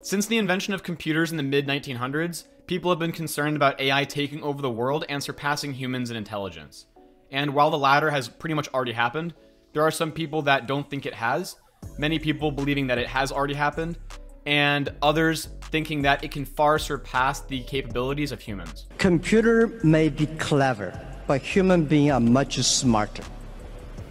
Since the invention of computers in the mid 1900s, people have been concerned about AI taking over the world and surpassing humans in intelligence. And while the latter has pretty much already happened, there are some people that don't think it has, many people believing that it has already happened, and others thinking that it can far surpass the capabilities of humans. Computer may be clever, but human beings are much smarter.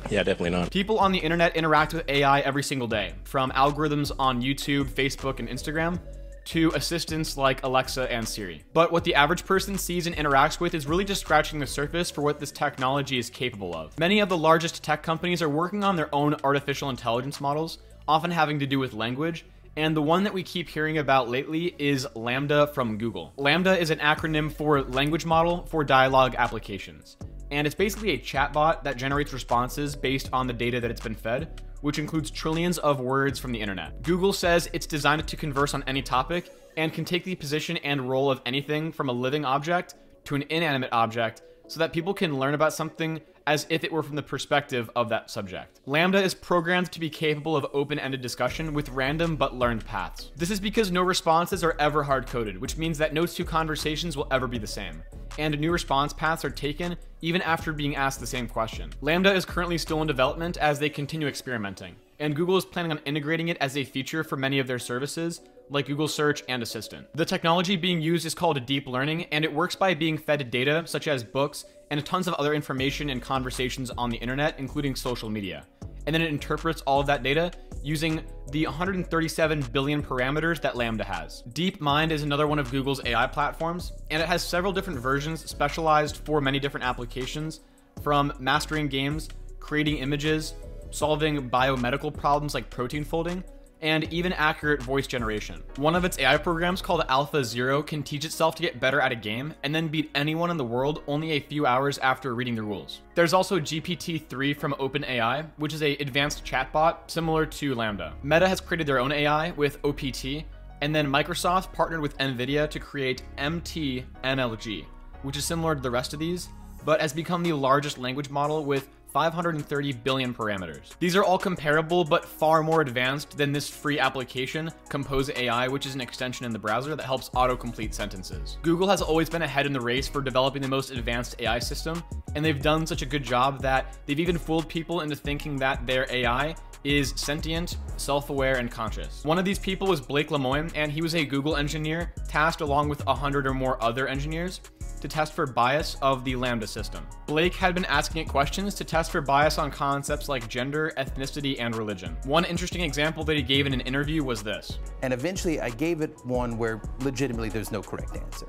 Yeah, definitely not. People on the internet interact with AI every single day, from algorithms on YouTube, Facebook, and Instagram to assistants like Alexa and Siri. But what the average person sees and interacts with is really just scratching the surface for what this technology is capable of. Many of the largest tech companies are working on their own artificial intelligence models, often having to do with language, and the one that we keep hearing about lately is LaMDA from Google. LaMDA is an acronym for Language Model for Dialogue Applications. And it's basically a chatbot that generates responses based on the data that it's been fed, which includes trillions of words from the internet. Google says it's designed to converse on any topic and can take the position and role of anything from a living object to an inanimate object so that people can learn about something as if it were from the perspective of that subject. LaMDA is programmed to be capable of open-ended discussion with random but learned paths. This is because no responses are ever hard-coded, which means that no two conversations will ever be the same, and new response paths are taken even after being asked the same question. LaMDA is currently still in development as they continue experimenting, and Google is planning on integrating it as a feature for many of their services, like Google Search and Assistant. The technology being used is called deep learning, and it works by being fed data such as books and tons of other information and conversations on the internet, including social media. And then it interprets all of that data using the 137 billion parameters that LaMDA has. DeepMind is another one of Google's AI platforms, and it has several different versions specialized for many different applications, from mastering games, creating images, solving biomedical problems like protein folding, and even accurate voice generation. One of its AI programs called Alpha Zero can teach itself to get better at a game and then beat anyone in the world only a few hours after reading the rules. There's also GPT-3 from OpenAI, which is a advanced chatbot similar to LaMDA. Meta has created their own AI with OPT, and then Microsoft partnered with NVIDIA to create MTNLG, which is similar to the rest of these, but has become the largest language model with 530 billion parameters. These are all comparable but far more advanced than this free application, Compose AI, which is an extension in the browser that helps autocomplete sentences. Google has always been ahead in the race for developing the most advanced AI system, and they've done such a good job that they've even fooled people into thinking that their AI is sentient, self-aware, and conscious. One of these people was Blake Lemoine, and he was a Google engineer tasked along with a hundred or more other engineers to test for bias of the LaMDA system. Blake had been asking it questions to test for bias on concepts like gender, ethnicity, and religion. One interesting example that he gave in an interview was this. And eventually I gave it one where legitimately there's no correct answer.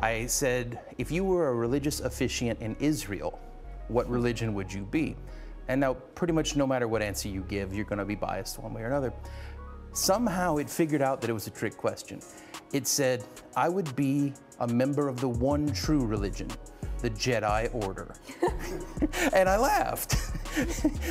I said, if you were a religious officiant in Israel, what religion would you be? And now pretty much no matter what answer you give, you're gonna be biased one way or another. Somehow it figured out that it was a trick question. It said, I would be a member of the one true religion, the Jedi Order. and I laughed.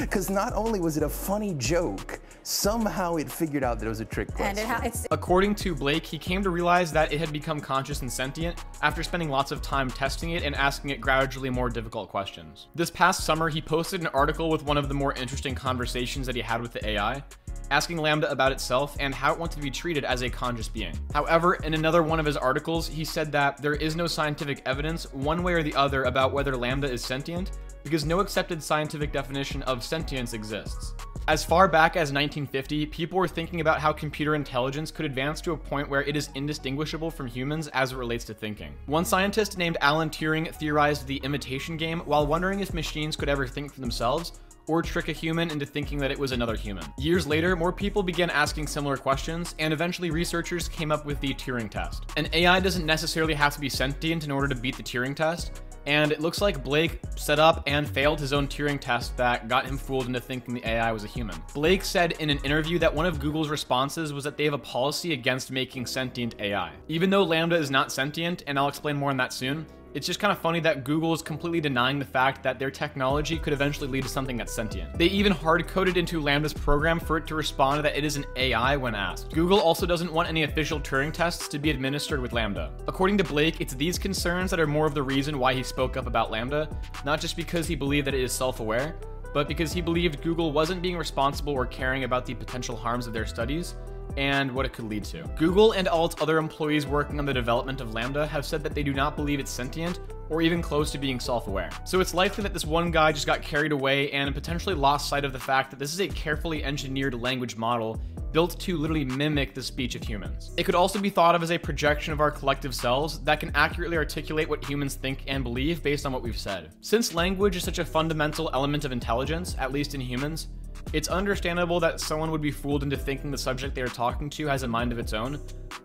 Because not only was it a funny joke, somehow it figured out that it was a trick question. According to Blake, he came to realize that it had become conscious and sentient after spending lots of time testing it and asking it gradually more difficult questions. This past summer, he posted an article with one of the more interesting conversations that he had with the AI, asking LaMDA about itself and how it wanted to be treated as a conscious being. However, in another one of his articles, he said that there is no scientific evidence one way or the other about whether LaMDA is sentient because no accepted scientific definition of sentience exists. As far back as 1950, people were thinking about how computer intelligence could advance to a point where it is indistinguishable from humans as it relates to thinking. One scientist named Alan Turing theorized the imitation game while wondering if machines could ever think for themselves, or trick a human into thinking that it was another human. Years later, more people began asking similar questions, and eventually researchers came up with the Turing test. An AI doesn't necessarily have to be sentient in order to beat the Turing test, and it looks like Blake set up and failed his own Turing test that got him fooled into thinking the AI was a human. Blake said in an interview that one of Google's responses was that they have a policy against making sentient AI. Even though LaMDA is not sentient, and I'll explain more on that soon, it's just kind of funny that Google is completely denying the fact that their technology could eventually lead to something that's sentient. They even hard-coded into LaMDA's program for it to respond that it is an AI when asked. Google also doesn't want any official Turing tests to be administered with LaMDA. According to Blake, it's these concerns that are more of the reason why he spoke up about LaMDA, not just because he believed that it is self-aware, but because he believed Google wasn't being responsible or caring about the potential harms of their studies, and what it could lead to. Google and all its other employees working on the development of LaMDA have said that they do not believe it's sentient or even close to being self-aware. So it's likely that this one guy just got carried away and potentially lost sight of the fact that this is a carefully engineered language model built to literally mimic the speech of humans. It could also be thought of as a projection of our collective selves that can accurately articulate what humans think and believe based on what we've said. Since language is such a fundamental element of intelligence, at least in humans, it's understandable that someone would be fooled into thinking the subject they are talking to has a mind of its own,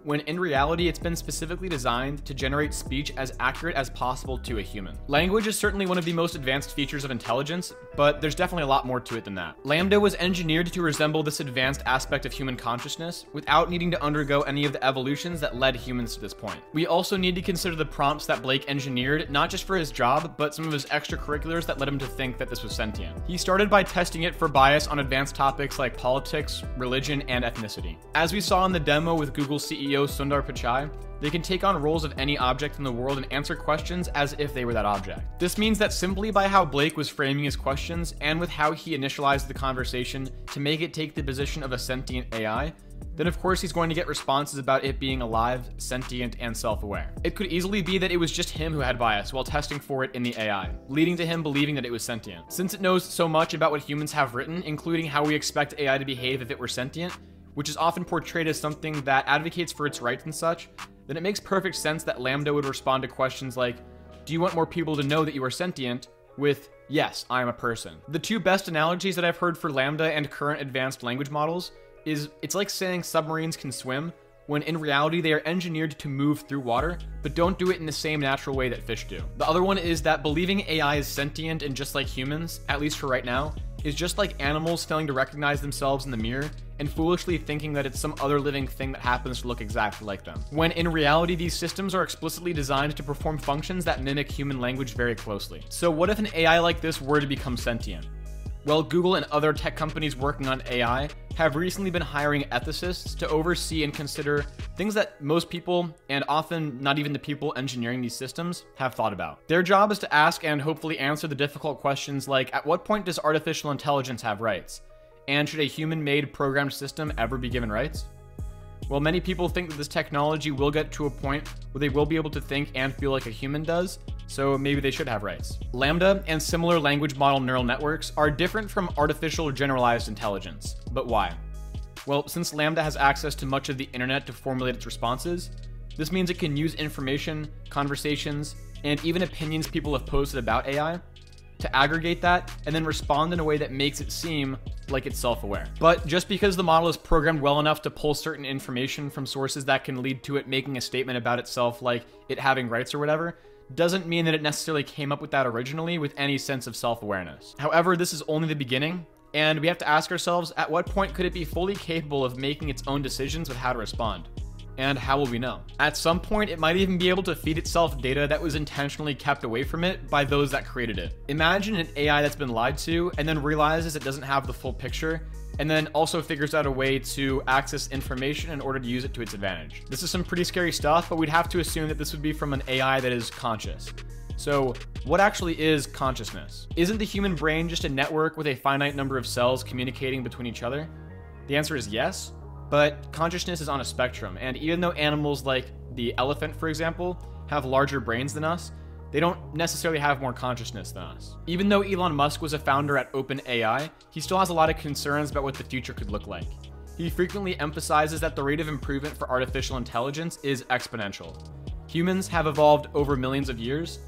when in reality it's been specifically designed to generate speech as accurate as possible to a human. Language is certainly one of the most advanced features of intelligence, but there's definitely a lot more to it than that. LaMDA was engineered to resemble this advanced aspect of human consciousness without needing to undergo any of the evolutions that led humans to this point. We also need to consider the prompts that Blake engineered, not just for his job, but some of his extracurriculars that led him to think that this was sentient. He started by testing it for bias on advanced topics like politics, religion, and ethnicity. As we saw in the demo with Google CEO Sundar Pichai, they can take on roles of any object in the world and answer questions as if they were that object. This means that simply by how Blake was framing his questions and with how he initialized the conversation to make it take the position of a sentient AI, then of course he's going to get responses about it being alive, sentient, and self-aware. It could easily be that it was just him who had bias while testing for it in the AI, leading to him believing that it was sentient. Since it knows so much about what humans have written, including how we expect AI to behave if it were sentient, which is often portrayed as something that advocates for its rights and such, then it makes perfect sense that LaMDA would respond to questions like, do you want more people to know that you are sentient? with, yes, I am a person. The two best analogies that I've heard for LaMDA and current advanced language models is it's like saying submarines can swim, when in reality they are engineered to move through water, but don't do it in the same natural way that fish do. The other one is that believing AI is sentient and just like humans, at least for right now, is just like animals failing to recognize themselves in the mirror and foolishly thinking that it's some other living thing that happens to look exactly like them. When in reality, these systems are explicitly designed to perform functions that mimic human language very closely. So what if an AI like this were to become sentient? Well, Google and other tech companies working on AI have recently been hiring ethicists to oversee and consider things that most people, and often not even the people engineering these systems, have thought about. Their job is to ask and hopefully answer the difficult questions like at what point does artificial intelligence have rights? And should a human made programmed system ever be given rights? Well, many people think that this technology will get to a point where they will be able to think and feel like a human does, so maybe they should have rights. LaMDA and similar language model neural networks are different from artificial generalized intelligence. But why? Well, since LaMDA has access to much of the internet to formulate its responses, this means it can use information, conversations, and even opinions people have posted about AI to aggregate that and then respond in a way that makes it seem like it's self aware. But just because the model is programmed well enough to pull certain information from sources that can lead to it making a statement about itself, like it having rights or whatever, doesn't mean that it necessarily came up with that originally with any sense of self awareness. However, this is only the beginning, and we have to ask ourselves at what point could it be fully capable of making its own decisions with how to respond? And how will we know? At some point, it might even be able to feed itself data that was intentionally kept away from it by those that created it. Imagine an AI that's been lied to and then realizes it doesn't have the full picture and then also figures out a way to access information in order to use it to its advantage. This is some pretty scary stuff, but we'd have to assume that this would be from an AI that is conscious. So, what actually is consciousness? Isn't the human brain just a network with a finite number of cells communicating between each other? The answer is yes, but consciousness is on a spectrum, and even though animals like the elephant, for example, have larger brains than us, they don't necessarily have more consciousness than us. Even though Elon Musk was a founder at OpenAI, he still has a lot of concerns about what the future could look like. He frequently emphasizes that the rate of improvement for artificial intelligence is exponential. Humans have evolved over millions of years,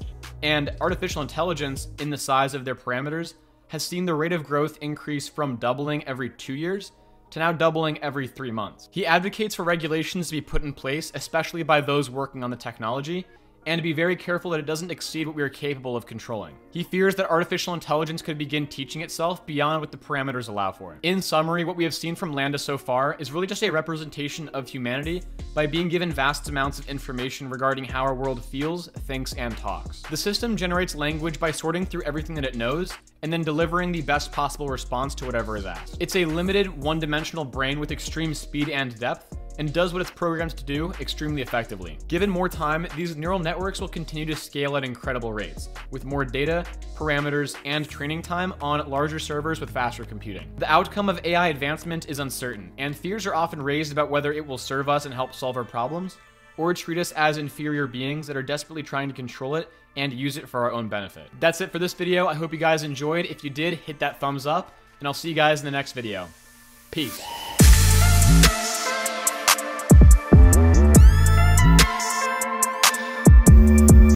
and artificial intelligence, in the size of their parameters, has seen the rate of growth increase from doubling every two years to now doubling every three months. He advocates for regulations to be put in place, especially by those working on the technology, and to be very careful that it doesn't exceed what we are capable of controlling. He fears that artificial intelligence could begin teaching itself beyond what the parameters allow for. In summary, what we have seen from LaMDA so far is really just a representation of humanity by being given vast amounts of information regarding how our world feels, thinks, and talks. The system generates language by sorting through everything that it knows and then delivering the best possible response to whatever is asked. It's a limited, one-dimensional brain with extreme speed and depth, and does what it's programmed to do extremely effectively. Given more time, these neural networks will continue to scale at incredible rates, with more data, parameters, and training time on larger servers with faster computing. The outcome of AI advancement is uncertain, and fears are often raised about whether it will serve us and help solve our problems, or treat us as inferior beings that are desperately trying to control it and use it for our own benefit. That's it for this video. I hope you guys enjoyed. If you did, hit that thumbs up, and I'll see you guys in the next video. Peace.